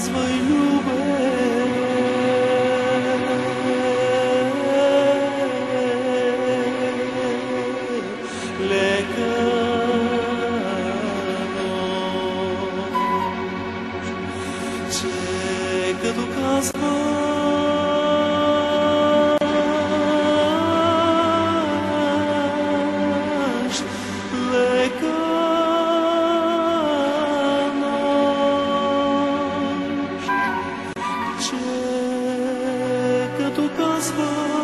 свою tu casvas.